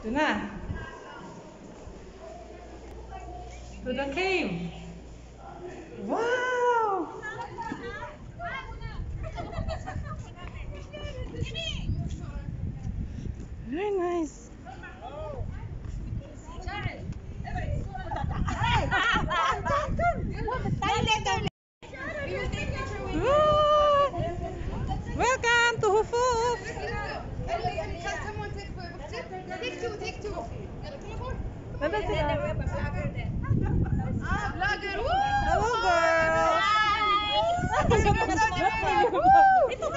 Ito na. To the cave. Wow! Very nice. Ah! Welcome to Hufuf. Nandun sila. Hello, girls.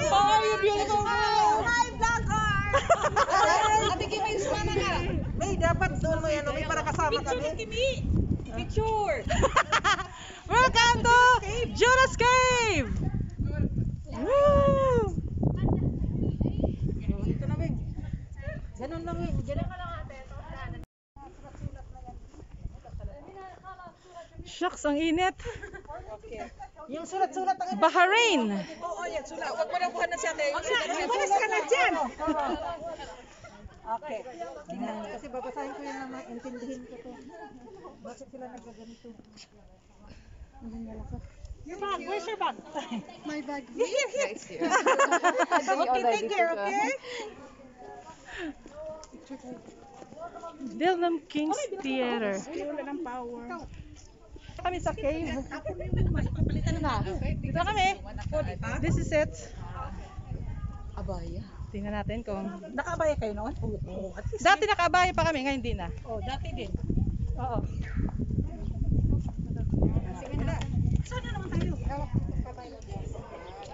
How are you, beautiful girls? May dapat doon mo yan, may para kasama kami. Picture. Welcome to Judas Cave. Woo! Ito na, Beng. Ganun lang yun. Ganun ka lang ate. Shucks, ang init. Yung sulat-sulat ang Bahrain. Oo, yan, sulat. Huwag mo lang kuha na siya. Umalis ka na dyan. Okay. Tingnan. Kasi babasahin ko yan na maintindihin ko to. Bakit sila nagkaganito? Your bag, where's your bag? My bag. Here, here, here. okay, take care, okay? Dillam King's Theater. Ng power. Kami sa cave. Dito na. Dito na kami. This is it. Abaya. Tingnan natin kung... Nakabaya kayo noon? Oo. Dati nakaabaya pa kami, ngayon hindi na. Oh, dati din. Oo. Sige na. Sana naman tayo.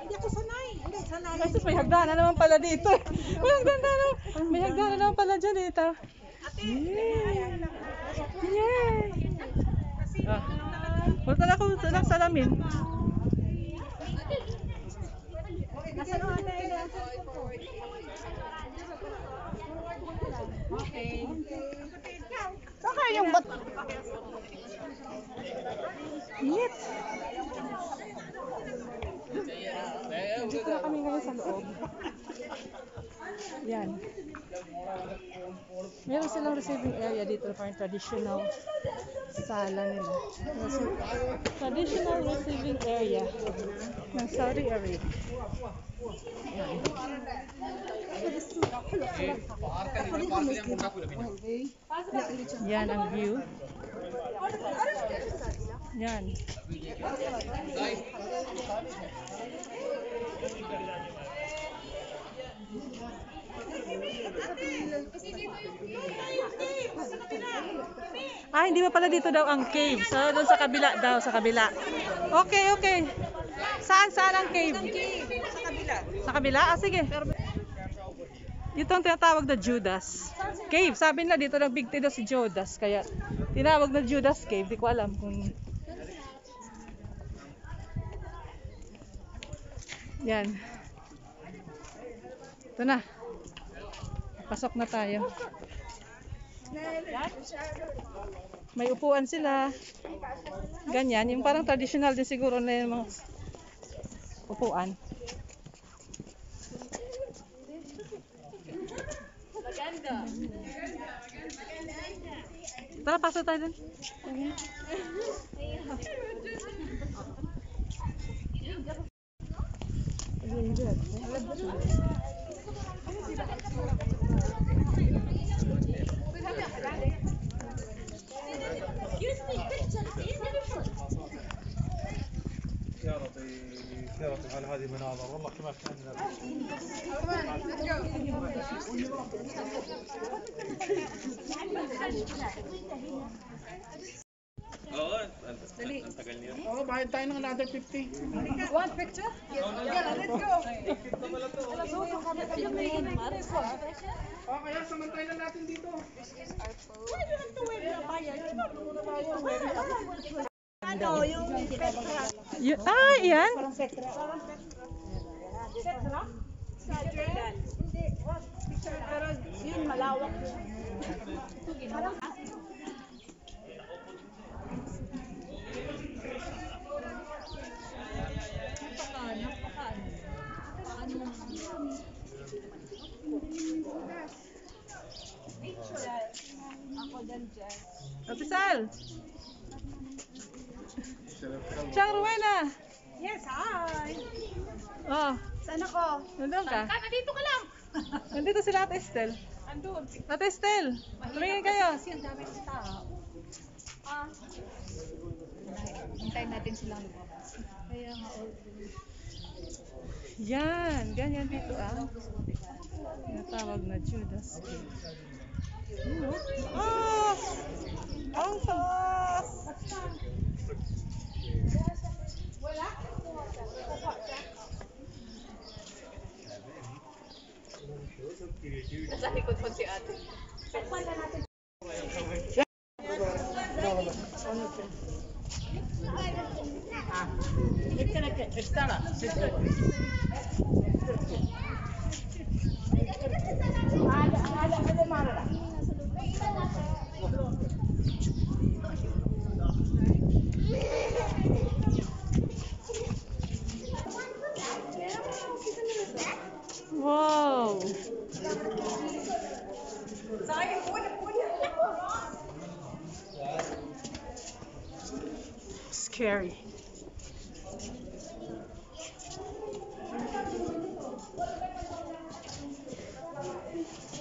Hindi ako sanay. Hindi, sanay. Ay, sus, may hagdanan naman pala dito. May hagdanan naman. May hagdanan naman pala dyan dito. Yay! Yay! Ah. Wala na ako lang salamin. Saka yung bat... Init! Dito na kami ngayon sa loob. Yan. Meron silang receiving area dito parang traditional sala nila. Rece- Traditional receiving area ng Saudi Arabia. Yan ang view. Yan. Ah, hindi ba pala dito daw ang cave? So, doon sa kabila daw, sa kabila. Okay, okay. Saan, saan ang cave? Sa kabila. Sa kabila? Ah, sige. Dito ang tinatawag na Judas Cave. Sabi nila dito nagbigti daw si Judas. Kaya tinawag na Judas Cave. Di ko alam kung... Yan. Ito na. Pasok na tayo. May upuan sila. Ganyan. Yung parang traditional din siguro na yung mga upuan. Maganda. Tara, pasok tayo dun. Good. سيارتي على هذه مناظر والله كما كان Oo, bayad tayo ng another 50. One picture? Yeah, let's go. Oh, kaya samantayin na natin dito. Ano, yung Petra. Y- ah, yan. Parang Petra. Petra? Hindi, what? Picture, pero yun, malawak yun. Ate Sal. Rowena. Yes, hi! Oh, Saan ako? nandun ka? nandito ka lang! Nandito sila Ate Estel. Andun. Ate Estel, tumingin kayo. Kasi ang dami ng tao. Ah. Hintayin natin silang lumabas. Kaya nga, oh, Yan, ganyan dito ah. Tinatawag na Judas Gate. Ah! Ang taas! Nasa likod pussy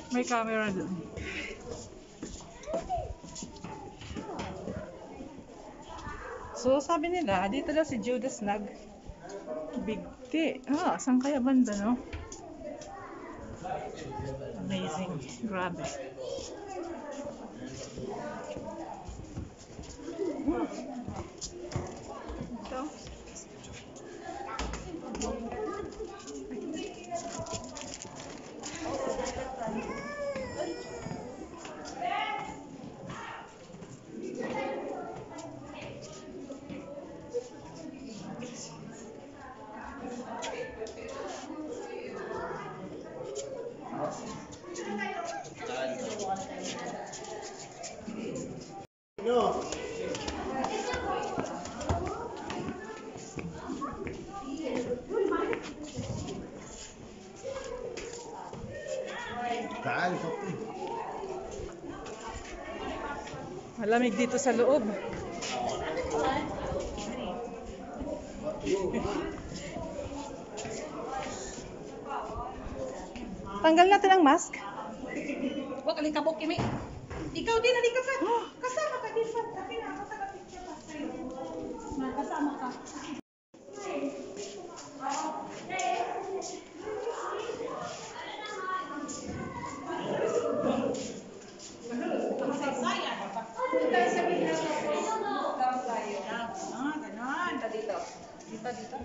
May camera dun. So, sabi nila, dito daw si Judas nag bigti. Ah, saan kaya banda, no? Amazing. Grabe. Malamig dito sa loob. Tanggal natin ang mask. Huwag aling kabok, Kimi. Ikaw din, halika ka. Kasama ka din pa sa'yo. Kasama ka. Ah, ganon. Dito. Dito, dito.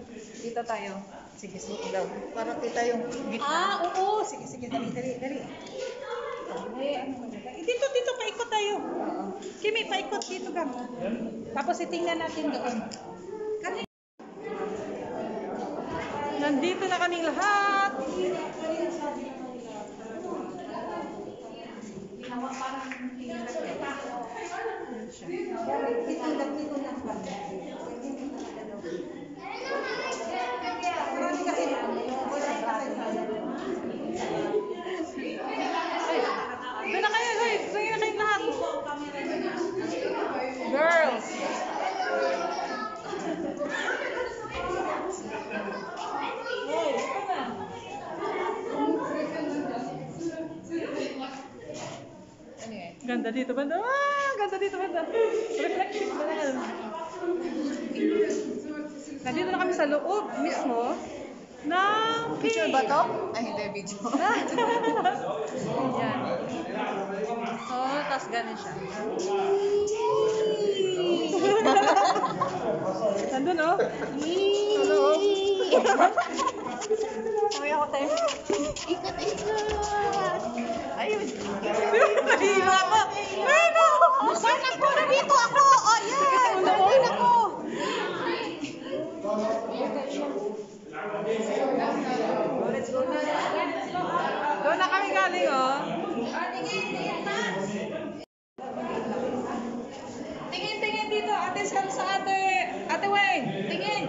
Dito tayo. Sige, sige daw. Para kita yung gitna. Ah, oo. Sige, sige. Dali, dali, dali. Eh, ano ba dito? Eh, Dito, dito. Paikot tayo. Kimi, paikot dito ka. Tapos itingnan natin doon. Kanina. Nandito na kaming lahat. Doon na kayo, guys. Doon na kayong lahat. Girls. Hey, ito na. Ano yan? Ganda dito banda. Ah, ganda dito banda. Reflective ba na? Nandito na kami sa loob mismo ng Picture ba to? Ay, hindi, video. Yan. So, tapos ganun siya. Nandun oh. Sa loob. Uy, ako tayo. Ikot, ikot. Ayun. Nahihila ka. Saan ako? Oh, yan. Nandito ako. Doon na kami galing oh. Tingin, tingin dito. Ate Sam sa ate. Ate Wayne. Tingin.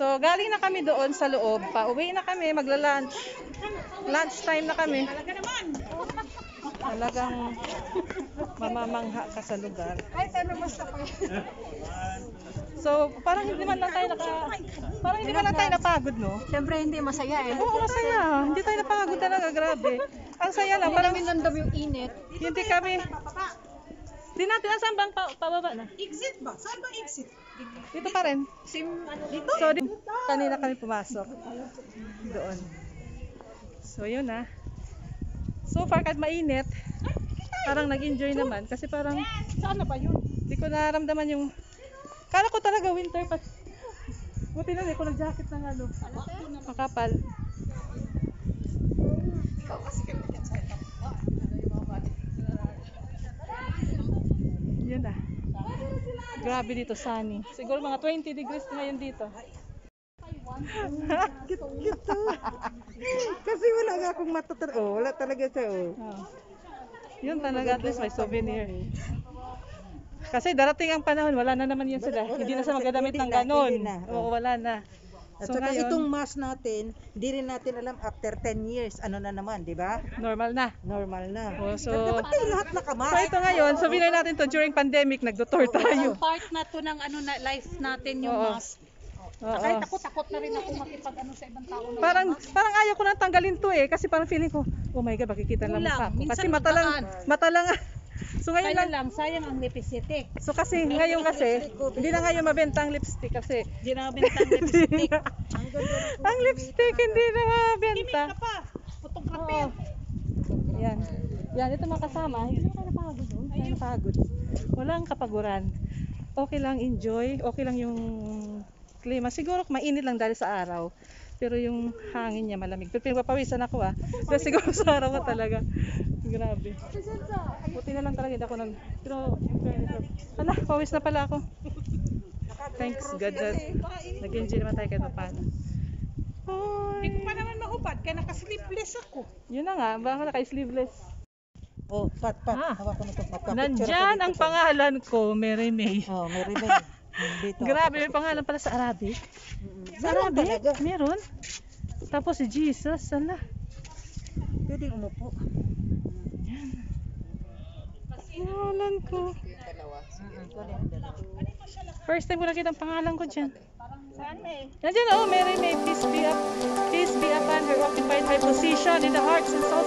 So, galing na kami doon sa loob. Pauwi na kami, magla-lunch. Lunch time na kami. Talagang mamamangha ka sa lugar. Ay, ano basta pa. So, parang hindi man lang tayo naka... Parang hindi man lang tayo napagod, no? Siyempre hindi masaya eh. Oo, masaya. Hindi tayo napagod talaga, grabe. Ang saya lang, parang nandam yung init. hindi kami... Di natin, asan bang pa, pababa na? Exit ba? Saan ba exit? Dito pa rin. Sim, ano dito? So, di, kanina kami pumasok. Doon. So, yun na. So far, kahit mainit, parang nag-enjoy naman. Kasi parang, Saan na ba yun? di ko naramdaman yung... Kala ko talaga winter pa. Buti na, di ko nag-jacket ng ano. Makapal. Yun na. Grabe dito, sunny. Siguro mga 20 degrees ngayon dito. Cute, cute to. Kasi wala nga akong matatar. Oh, wala talaga siya. Oh. Oh. Yun talaga, at least may souvenir. Kasi darating ang panahon, wala na naman yun sila. Hindi na sa magagamit Hindi ng na, ganon. hindi na. Oo, wala na. At So saka ngayon, itong mask natin, di rin natin alam after 10 years, ano na naman, di ba? normal na. Normal na. Oh, so, Dapat tayo lahat so nakamask. ito ngayon, souvenir natin to during pandemic, nagdotor tayo. Part na to ng ano na life natin yung Oo. mask. Oo. Kahit ako takot na rin ako makipag ano sa ibang tao. na Parang parang ayaw ko nang tanggalin to eh kasi parang feeling ko, oh my god, makikita lang mukha ko. Kasi mata lang, mata lang. So ngayon lang, lang, sayang ang lipstick. so kasi ngayon kasi, hindi na ngayon mabenta ang lipstick kasi Hindi na bentang lipstick. ang lipstick hindi na mabenta. pa. Putong Oo. Yan. Yan, ito mga kasama. Hindi naman tayo napagod. Oh. Hindi tayo napagod. Walang kapaguran. Okay lang, enjoy. Okay lang yung klima. Siguro mainit lang dahil sa araw. Pero yung hangin niya malamig. Pero pinapawisan ako ah. Pero siguro sa araw ka talaga. Grabe. Buti na lang talaga hindi ako nag... Pero, ala, pawis na pala ako. Thanks God that nag-enjoy naman tayo kahit paano. Hindi ko pa naman mahubad kaya naka-sleeveless ako. Yun na nga, baka naka-sleeveless. Oh, pat, pat. Ah. Hawak ko na ito. Ako ang pangalan ko, Mary May. Oh, may ribbon. Dito. Grabe, may pangalan pala sa Arabic. Sa Meron Arabic? talaga. Meron. Tapos si Jesus, ala. Pwedeng umupo. Pangalan ko. First time ko nakita ang pangalan ko dyan. Saan eh? Nandiyan oh, Mary May, peace be up, peace be upon her occupied high position in the hearts and souls